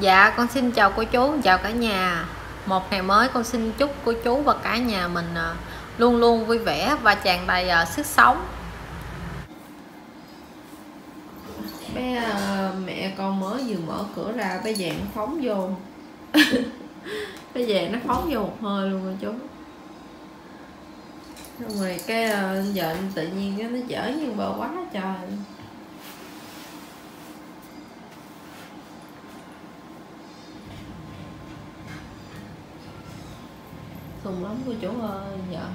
Dạ con xin chào cô chú, chào cả nhà. Một ngày mới con xin chúc cô chú và cả nhà mình à, luôn luôn vui vẻ và tràn đầy à, sức sống. Bé à, mẹ con mới vừa mở cửa ra bé vàng phóng vô. Bé vàng nó phóng vô một hơi luôn rồi chú. Xong rồi cái giờ tự nhiên nó chở như bờ quá trời. Sùng lắm cô chú ơi. Dạ.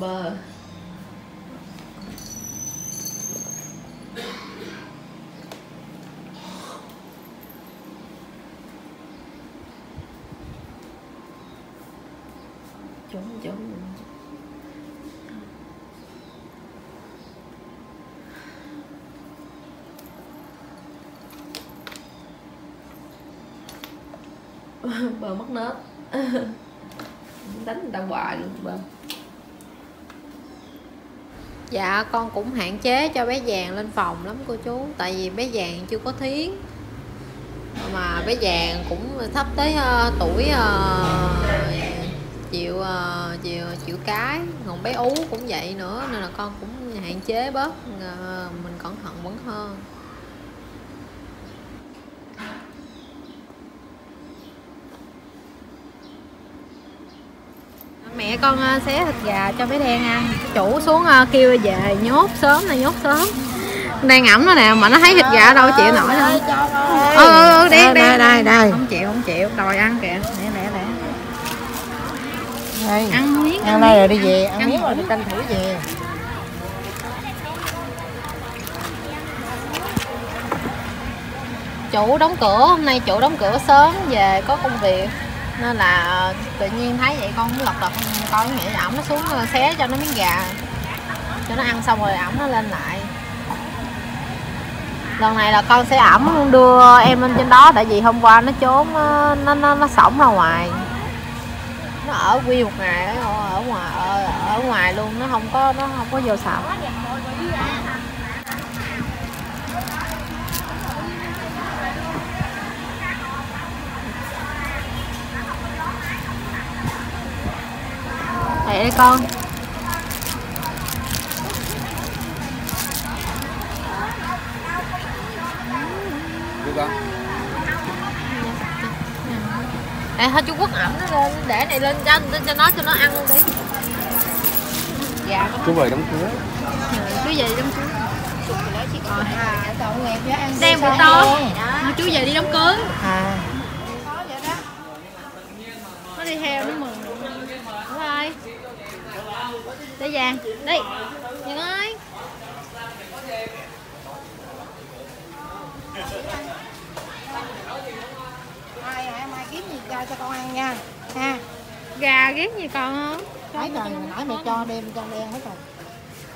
Bơ trốn trốn bờ mất nết đánh người ta hoài luôn bên dạ con cũng hạn chế cho bé vàng lên phòng lắm cô chú. Tại vì bé vàng chưa có thiến mà bé vàng cũng sắp tới uh, tuổi uh, chịu uh, chịu chịu cái. Còn bé ú cũng vậy nữa nên là con cũng hạn chế bớt uh, mình cẩn thận vẫn hơn. Mẹ con ờ, xé thịt gà cho bé đen ăn. Chủ xuống ờ, kêu về nhốt sớm là nhốt sớm. Đang ẩm nó nè mà nó thấy thịt gà đâu chịu nổi đâu. Ừ, ừ đen đen đây đây không chịu không chịu. Đòi ăn kìa. Lẹ lẹ lẹ đây. Ăn miếng ăn đây rồi đi về. Ăn, ăn miếng rồi đi tranh thủ về. Chủ đóng cửa hôm nay chủ đóng cửa sớm về có công việc nên là ờ, tự nhiên thấy vậy con cũng lật lật coi nghĩ ổng nó xuống ờ, xé cho nó miếng gà. Cho nó ăn xong rồi ổng nó lên lại. Lần này là con sẽ ẩm đưa em lên trên đó tại vì hôm qua nó trốn ờ, nó nó nó, nó sống ra ngoài. Nó ở quy một ngày ở ngoài ở, ở ngoài luôn nó không có nó không có vô sập Vậy đây con. Được con Ê, thôi Trung Quốc ẩm nó lên để này lên cho cho nó cho nó ăn luôn đi. Dạ chú về đóng cửa chú về cưới. À, đem buổi tối chú về đi đám cưới. À nó đi theo nó mừng đúng rồi đi vàng. Đi. Vàng ơi. Mai hả? Mai kiếm gì cho cho con ăn nha. Ha. Gà ghét gì còn không? Mấy trời nãy mẹ cho đem cho đen hết rồi.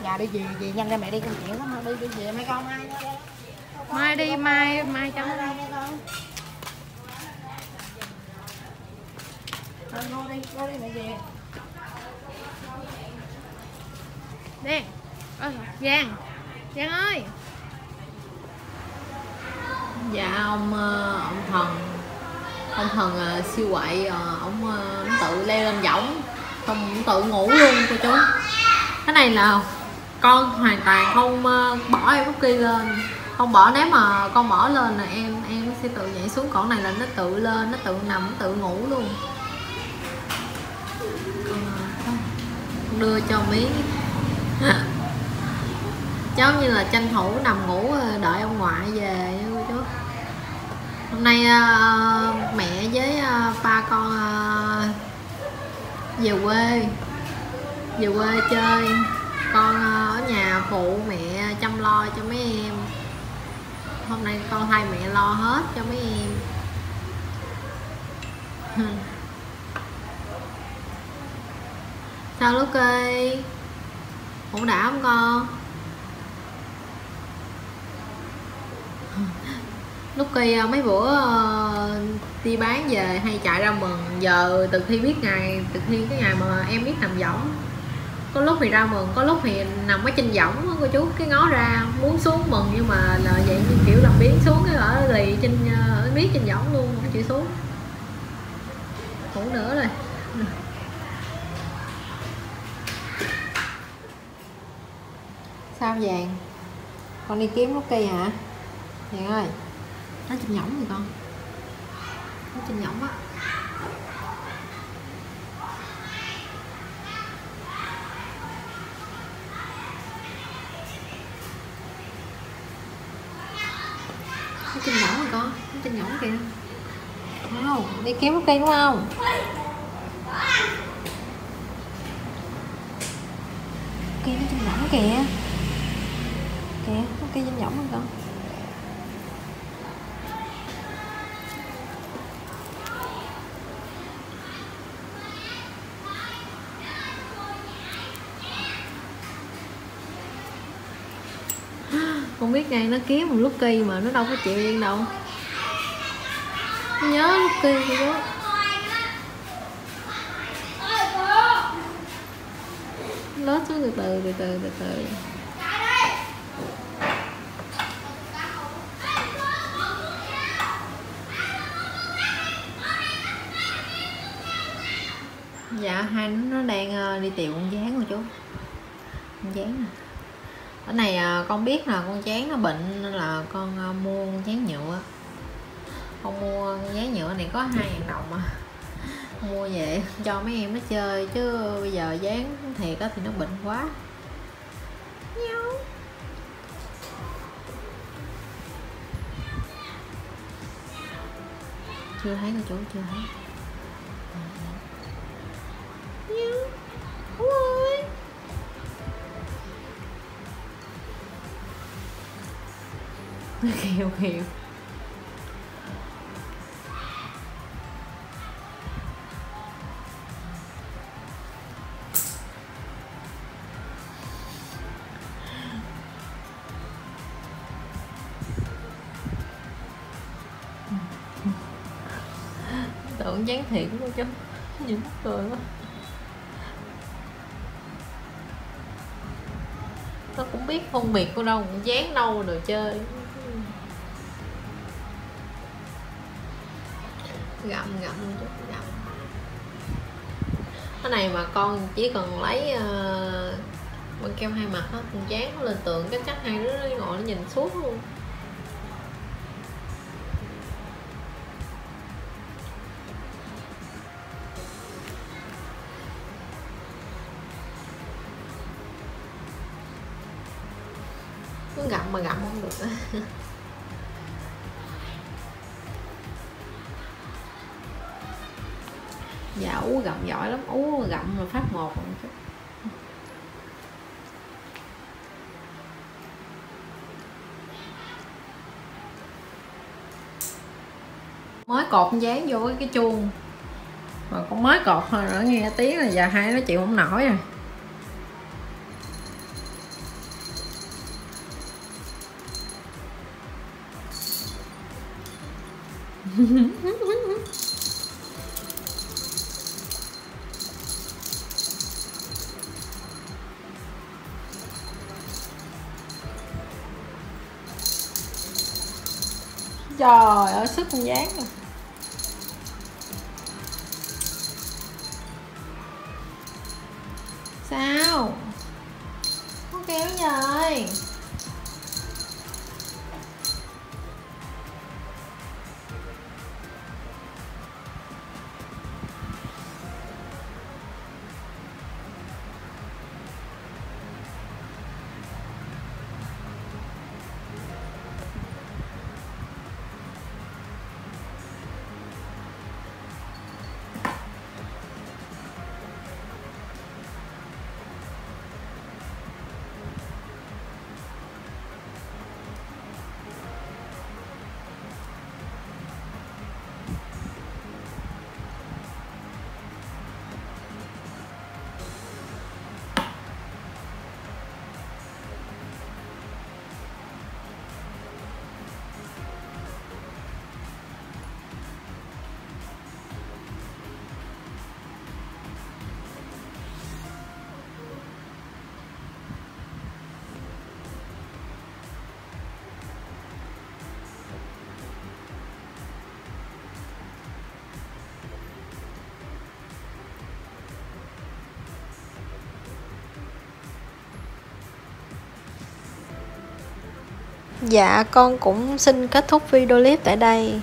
Nhà đi về về nhanh ra mẹ đi công chuyện lắm đi đi về mấy con mai mai đi mai mai cho nó đi Thôi vô đi, vô đi mẹ về Đen ôi Giang Giang ơi. Dạ ông ờ, ông thần. Ông thần uh, siêu quậy uh, ông, uh, ông tự leo lên võng. Không ông tự ngủ luôn cô chú. Cái này là con hoàn toàn không uh, bỏ em cookie lên. Không bỏ nếu mà con bỏ lên là em em sẽ tự nhảy xuống còn này là nó tự lên nó tự nằm nó tự ngủ luôn. Đưa cho miếng cháu như là tranh thủ nằm ngủ ờ, đợi ông ngoại về cô chú. Hôm nay uh, mẹ với uh, ba con uh, về quê. Về quê chơi. Con ở nhà phụ mẹ chăm lo cho mấy em. Hôm nay con thay mẹ lo hết cho mấy em. Sao lúc ơi? Ổn đã không con? Lúc kia ờ, mấy bữa ờ, đi bán về hay chạy ra mừng, giờ từ khi biết ngày, từ khi cái ngày mà em biết nằm võng. Có lúc thì ra mừng, có lúc thì nằm ở trên võng cô chú, cái ngó ra, muốn xuống mừng nhưng mà là vậy, như kiểu làm biến xuống cái ở lì trên ờ, biết trên võng luôn, không chịu xuống. Ngủ nữa rồi. Sao vàng? Con đi kiếm lúc cây hả? Vàng ơi, nó chim nhỏng rồi con? Nó chim nhỏng á. Nó chim nhỏng rồi con, nó chim nhỏng kìa. Thấy không? Đi kiếm lúc cây đúng không? Kia nó chim nhỏng kìa kìa có cây trên võng rồi con không biết ngay nó kiếm một lúc kỳ mà nó đâu có chịu yên đâu. Nhớ lúc kỳ thì đó. Lót xuống từ từ từ từ từ từ. Hai nó nó đang ờ, đi tìm con gián rồi chú. Con gián nè à. ở này ờ, con biết là con chán nó bệnh nên là con ờ, mua con chán nhựa. Con mua con gián nhựa này có hai ngàn đồng à. Mua về cho mấy em nó chơi chứ bây giờ dán thiệt á thì nó bệnh quá. Chưa thấy cô chú, chưa thấy. Hiểu hiểu tưởng dán thiệt luôn chứ nhìn cười quá. Nó cũng biết phân biệt cô đâu, cũng dán đâu rồi chơi. Gặm gặm một chút gặm. Cái này mà con chỉ cần lấy ờ, uh, băng kem hai mặt á con dán nó lên tường cái chắc hai đứa nó ngồi nó nhìn suốt luôn. Cứ gặm mà gặm không được ú gặm giỏi lắm. Ú gặm rồi phát một mới cột dán vô cái chuông. Mà con mới cột thôi nữa nghe tiếng là giờ hai nó chịu không nổi rồi à. trời ơi sức con dán rồi sao? Không kéo rồi dạ con cũng xin kết thúc video clip tại đây.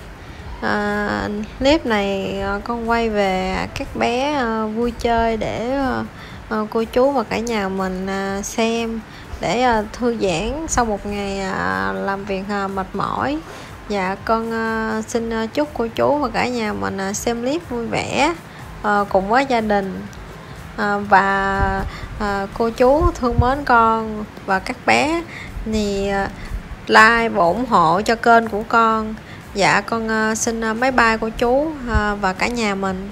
À, clip này à, con quay về các bé à, vui chơi để à, cô chú và cả nhà mình xem để thư giãn sau một ngày làm việc mệt mỏi. Dạ con xin chúc cô chú và cả nhà mình xem clip vui vẻ cùng với gia đình. À, và à, cô chú thương mến con và các bé. Thì like và ủng hộ cho kênh của con. Dạ con ờ, xin máy bay của chú ờ, và cả nhà mình.